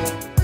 Bye.